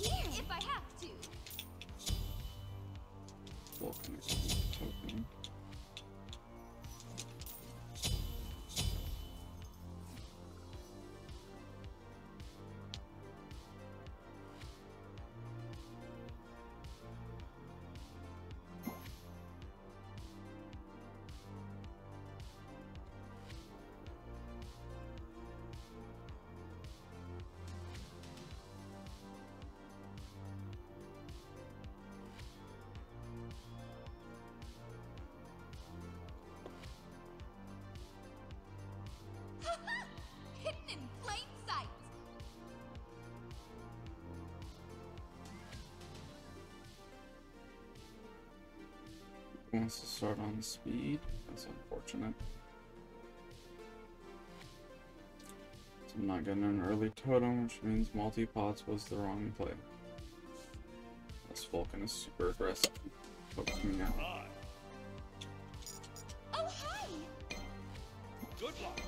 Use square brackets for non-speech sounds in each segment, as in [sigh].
here if I have Wants to start on speed. That's unfortunate. So I'm not getting an early totem, which means multi-pots was the wrong play. This Vulcan is super aggressive. Focus me out. Oh, hi. Good luck.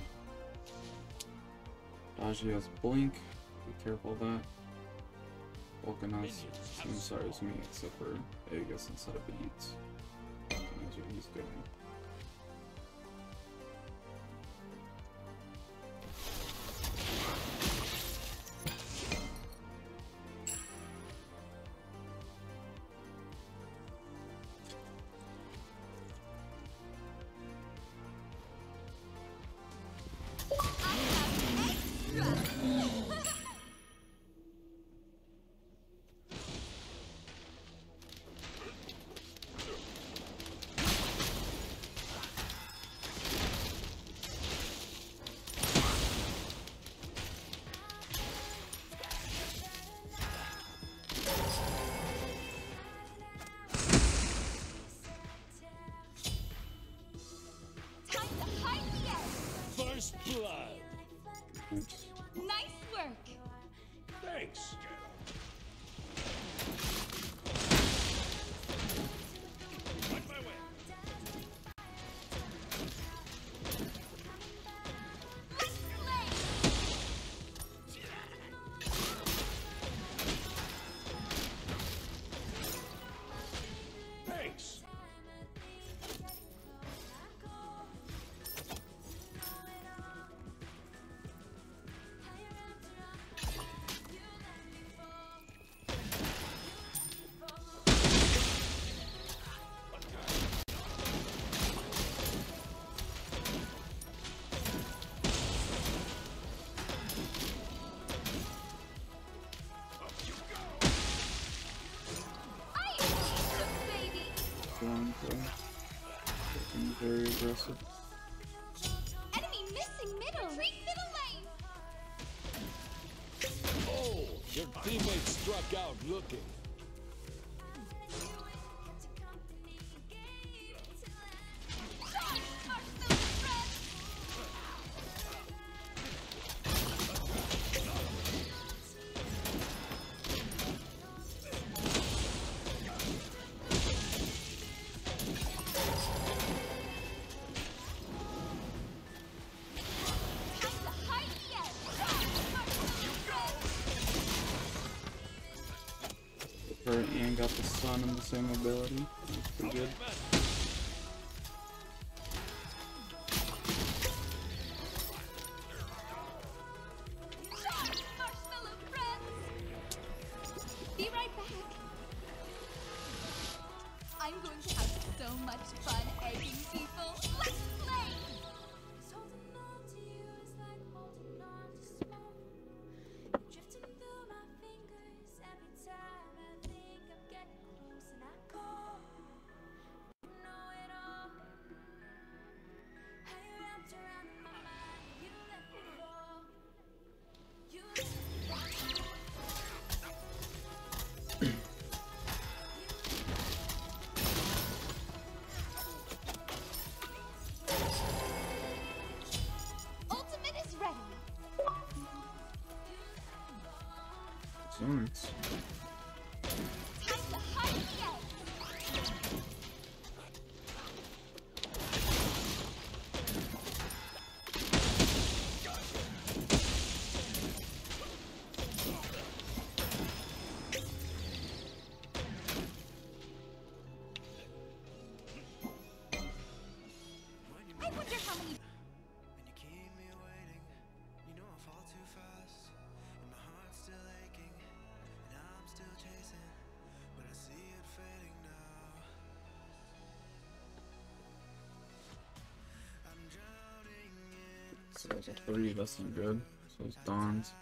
Daji has blink. Be careful of that. Vulcan has same size as me except for Aegis instead of beads. That's what he's doing. Out looking. Got the sun and the same ability. That's pretty good. It's level 3, that's not good. So it's Dawn's.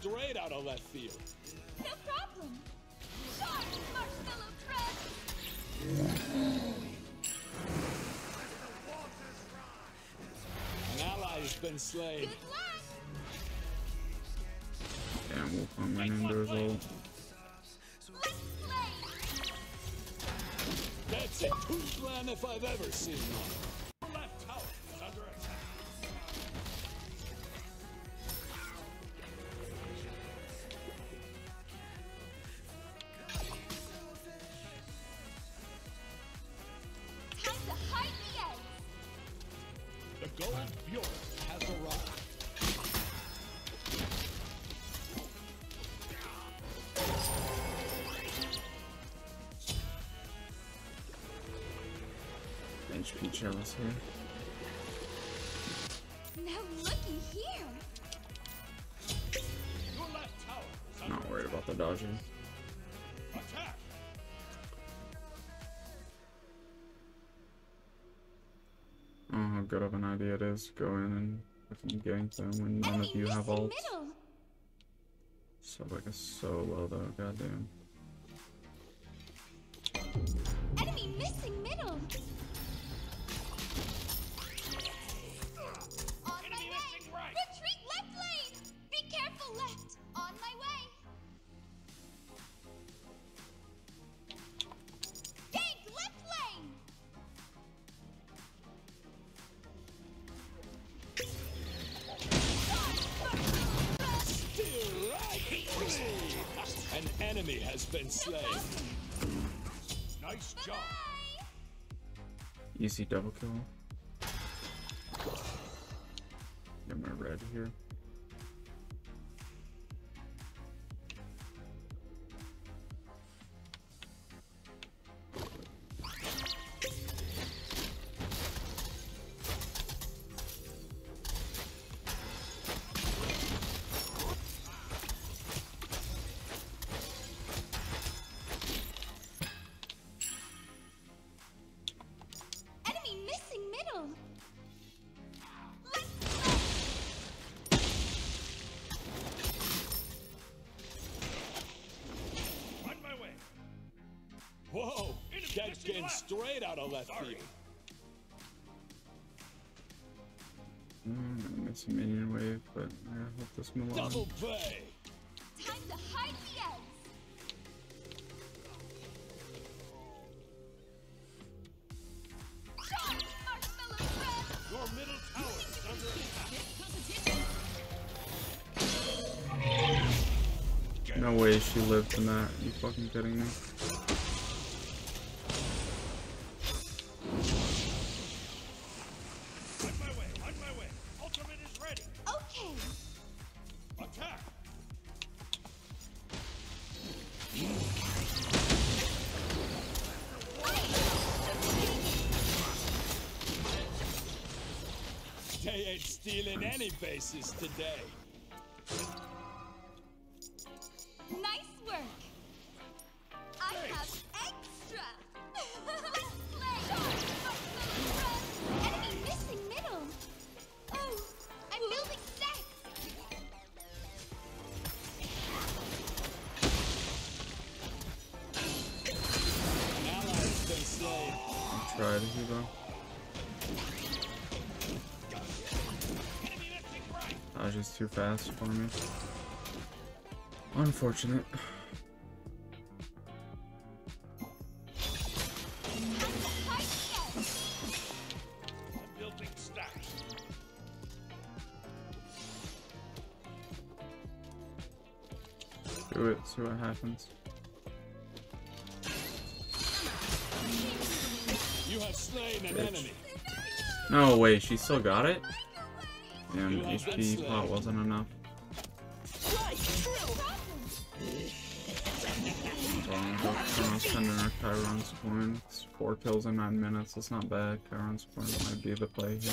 Straight out of left field. No problem. Charge, marshmallow thread. An ally has been slain. Good luck. Damn, Wukong went into his ult. Let's. That's a Tootland if I've ever seen one. HP chalice here. Now looky here. Your left is under Not worried about the dodging. Good of an idea it is to go in and fucking gank them when none of you have ults. So like a so low though, goddamn. Has been slain. Nice job. Easy double kill. Get my red here. Straight out of left field. Mm, I'm gonna miss a minion wave, but I hope this Milan. Double play. Time to hide the eggs. Charge, marshmallow thread. Your middle tower is under attack. No way she lived in that. Are you fucking kidding me? [laughs] They ain't stealing any bases today. Was just too fast for me. Unfortunate. I'm building stacks. Do it, see what happens. You have slain an Bitch. enemy. No way, she still got it? Damn, HP pot wasn't enough. Wrong, Kronos sending her Charon's coin. It's four kills in nine minutes, that's not bad. Charon's coin might be the play here.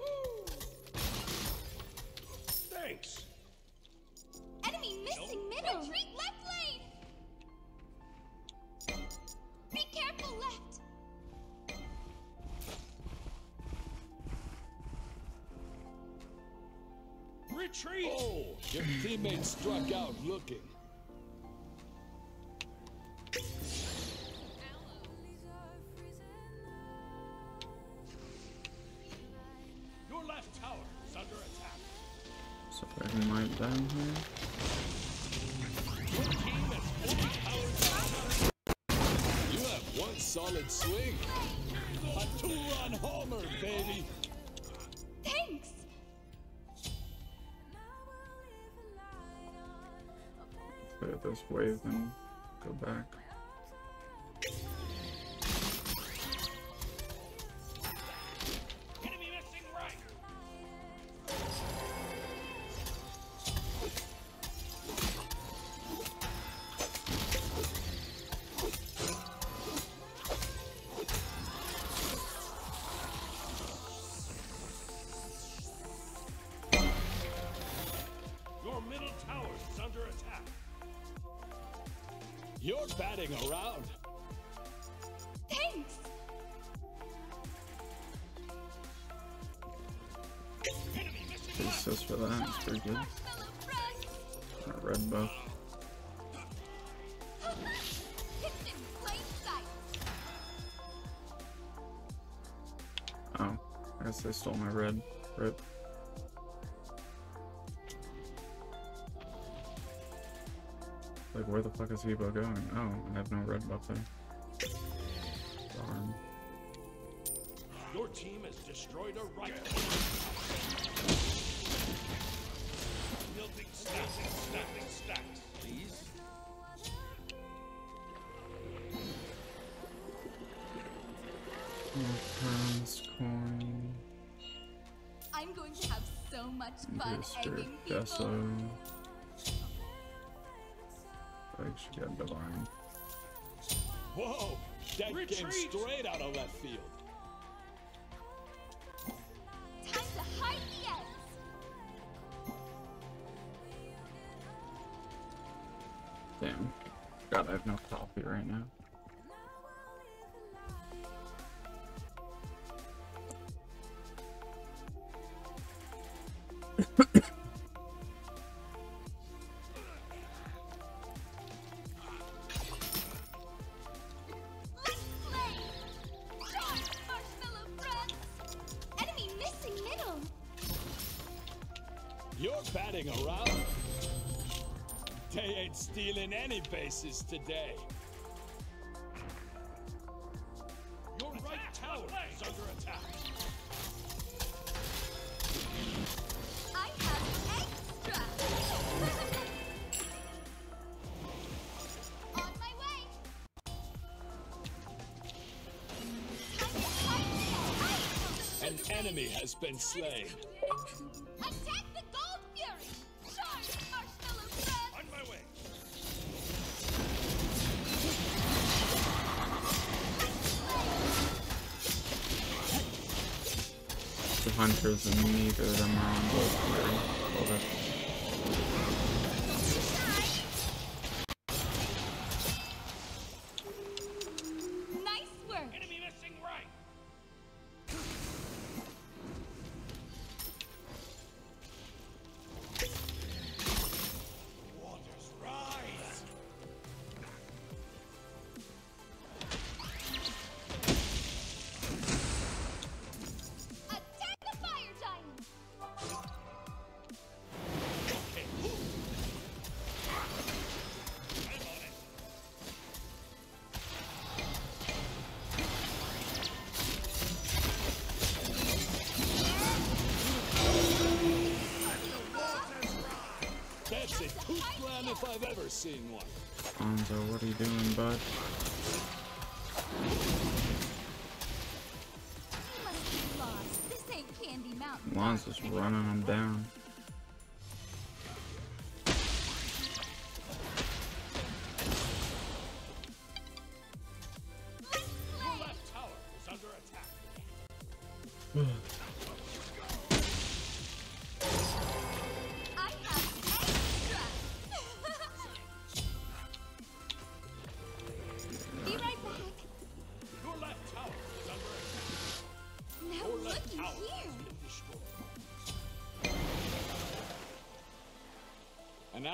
So who might die here? Your team has four towers down. You have one solid swing. A two-run homer, baby. Thanks! Clear this wave and go back. Assist for that, it's pretty good. Got red buff. Oh, I guess they stole my red. Rip. Like, where the fuck is Hebo going? Oh, I have no red buff there. Darn. Your team has destroyed a right. Building stacks and stacking stacks. Please. Crowns, coin, I'm going to have so much fun Booster, egging people! Deso. I should get divine. Whoa! That came straight out of left field. I have no coffee right now. today. Your attack, right tower is under attack. I have extra. [laughs] An enemy has been slain. Hunters and neither of them are on both Seen one. Bonzo, what are you doing, bud?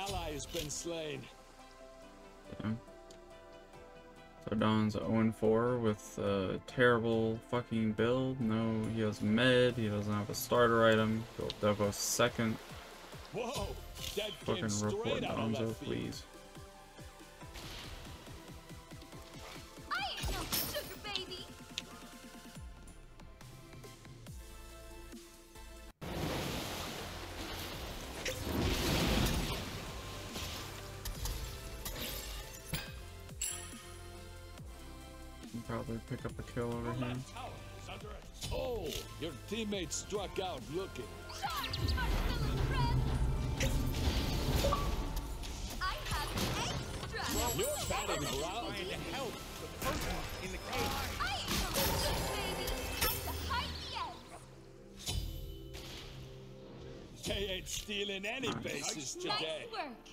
Ally has been slain. Damn. So Don's 0-4 with a terrible fucking build. No, he has med, he doesn't have a starter item. Go Devo second. Whoa! That Fucking report Donzo, please. Pick up a kill over here. Left tower is under attack. Oh, your teammate struck out looking. Charge, Marshmallow Breath! I have extra! You're batting ground. I ain't no sugar baby. Time to hide the eggs. They ain't stealing any bases today. Nice work.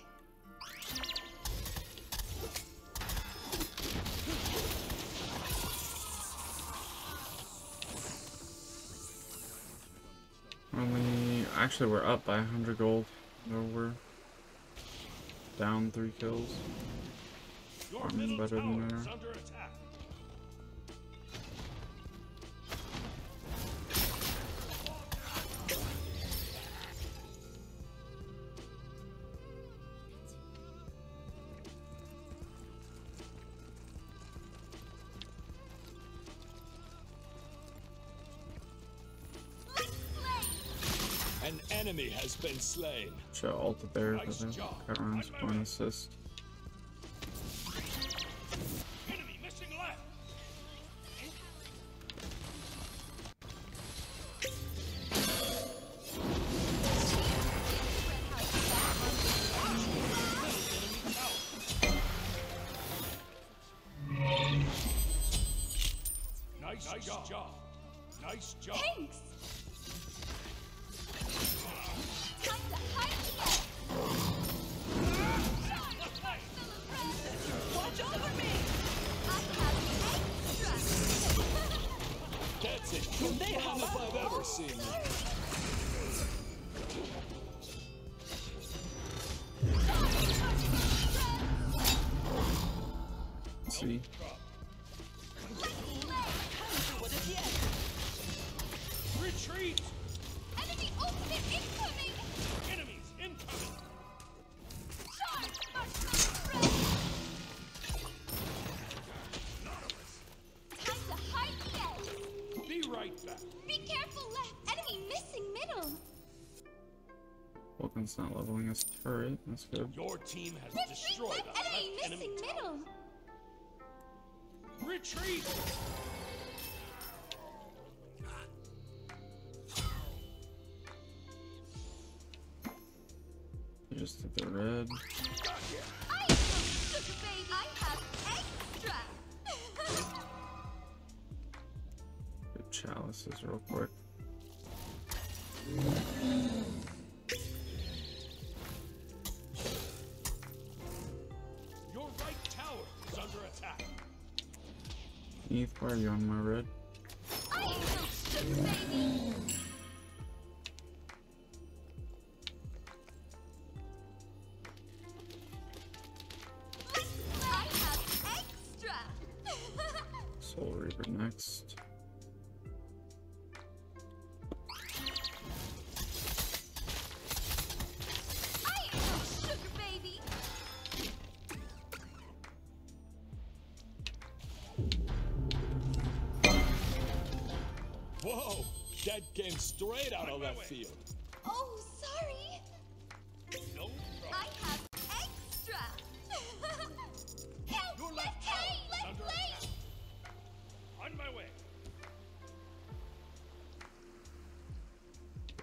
Actually we're up by 100 gold. No, we're down three kills. Your middle better than there. Enemy has been slain. Should ulted there, but Nice then job. cut around assist. Let's. Retreat! Enemy ultimate incoming. Enemies incoming! Charge, Marshmallow Breath! Time to hide the eggs. Be right back. Be careful left. Enemy missing middle. Vulcan's not leveling his turret. That's good. Your team has Retreat destroyed left. the Enemy missing enemy middle. Retreat! Just hit the red. [laughs] chalices real quick. Eth, why are you on my red?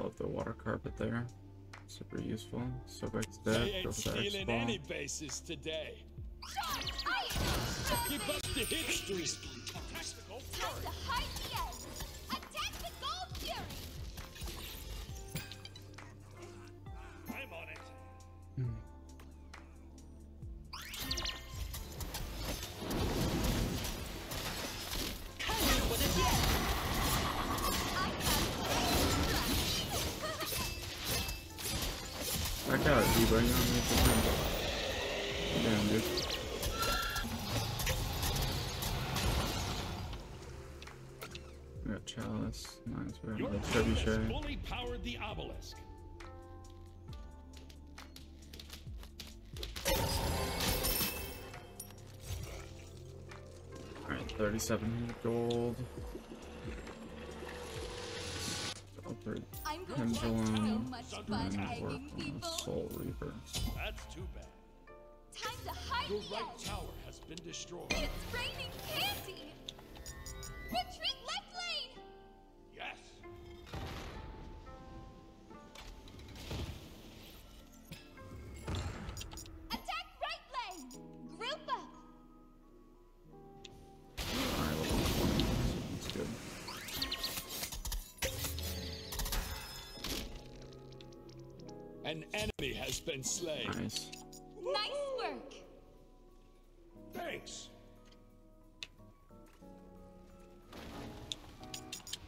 Love the water carpet there. Super useful. So back to that. They Go ain't for stealing any bases today. Charge! I am no sugar Keep up the hit streak. Tactical Time fury. Powered the obelisk. Alright, 37 gold. I'm going to have so much And fun and work on people. Soul Reaper. That's too bad. Time to hide Your the right edge. tower has been destroyed. It's raining candy. Retreat enemy has been slain. Nice. Nice work. Thanks.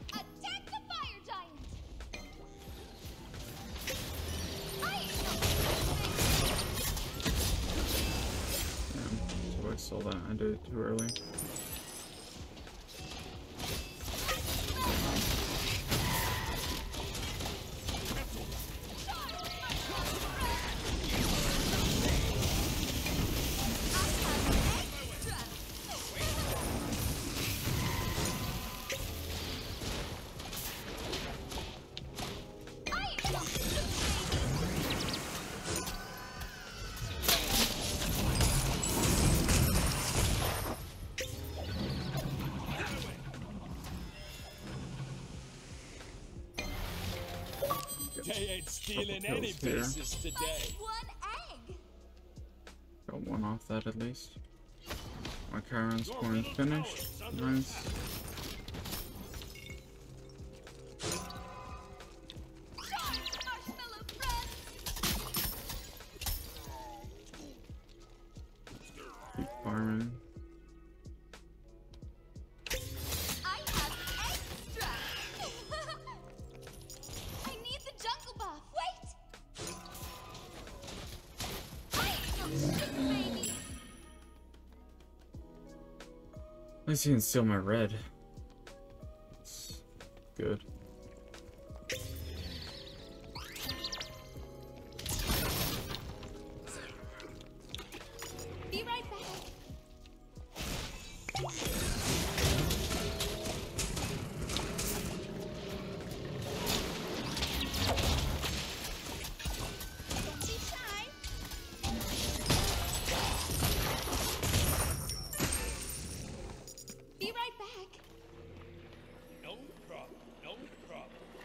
Attack the fire giant. Damn. So I saw that. I did it too early. Stealing Couple any kills here. bases today. one egg. Got one off that at least. My Chiron's Your coin middle finished. tower is under Nice. Least you can steal my red.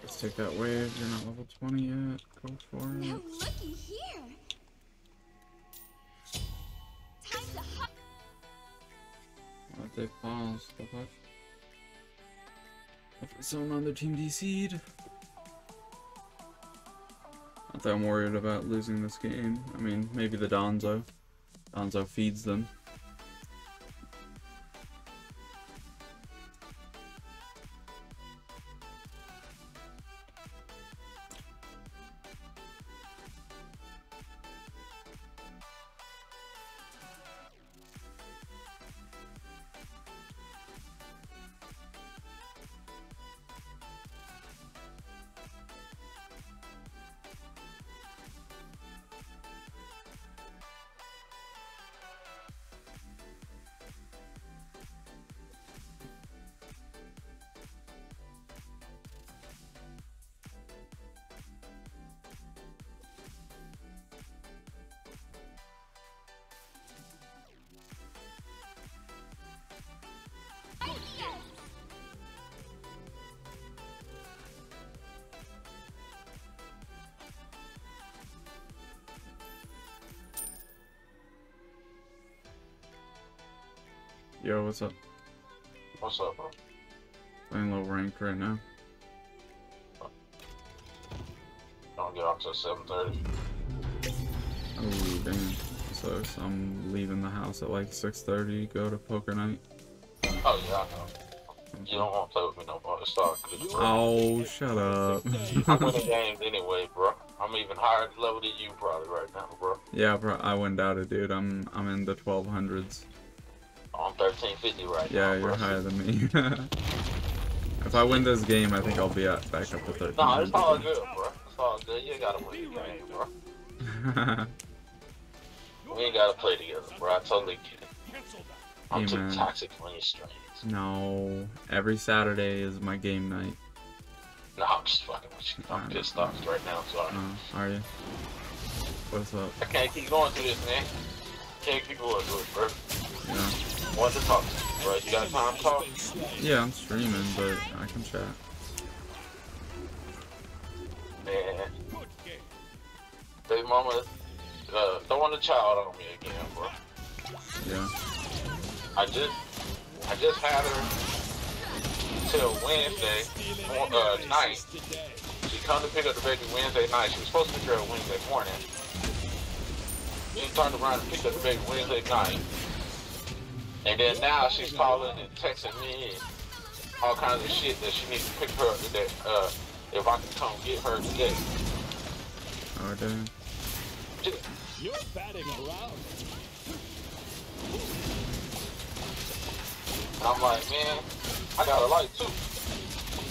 Let's take that wave. You're not level 20 yet. Go for it. Now looky here. Time to hop. What they pause? The fuck? If someone on their team DC'd. Not that I'm worried about losing this game. I mean, maybe the Donzo. Donzo feeds them. Yo, what's up? What's up, bro? Playing low ranked right now. Don't get off till 7.30. Oh damn. So, so I'm leaving the house at like 6:30. Go to poker night. Oh, yeah, I know. You don't want to play with me no more. It's all good. bro. Oh, shut up. I'm winning [laughs] games anyway, bro. I'm even higher level than you probably right now, bro. yeah, bro. I went out it, dude. I'm I'm in the 1200s. I'm 1350 right Yeah, now, you're bro. higher than me. [laughs] if I win this game, I think I'll be at, back up to 13. No, it's all good, bro. It's all good. You gotta win the game, bro. [laughs] We ain't gotta play together, bro. I totally get it. I'm Hey, too man. toxic on your streams. no, every Saturday is my game night. No, I'm just fucking with you. I'm Alright. pissed off right now, sorry. Oh, are you? What's up? I can't keep going through this, man. Can't keep going through it, bro. Yeah, Want to talk to you, bro. You got time to talk? yeah, I'm streaming, but I can chat. Man. Baby mama, uh, throwing a child on me again, bro. Yeah. I just, I just had her till Wednesday uh, night. She come to pick up the baby Wednesday night. She was supposed to be here Wednesday morning. She turned around and picked up the baby Wednesday night. And then now she's calling and texting me and all kinds of shit that she needs to pick her up today. Uh, if I can come get her today. Oh damn. You're batting around. I'm like, man, I got a light too.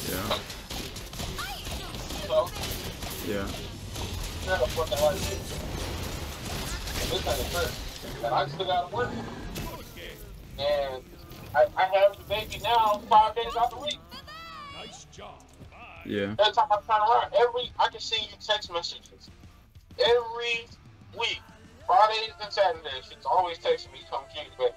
Yeah. So, Yeah. yeah, the fucking light too. And this I still gotta work. And I, I have the baby now five days out the week. Nice job. Bye. Yeah. Every time I turn around, every I can see you text messages. Every week, Fridays and Saturdays, she's always texting me, come get baby.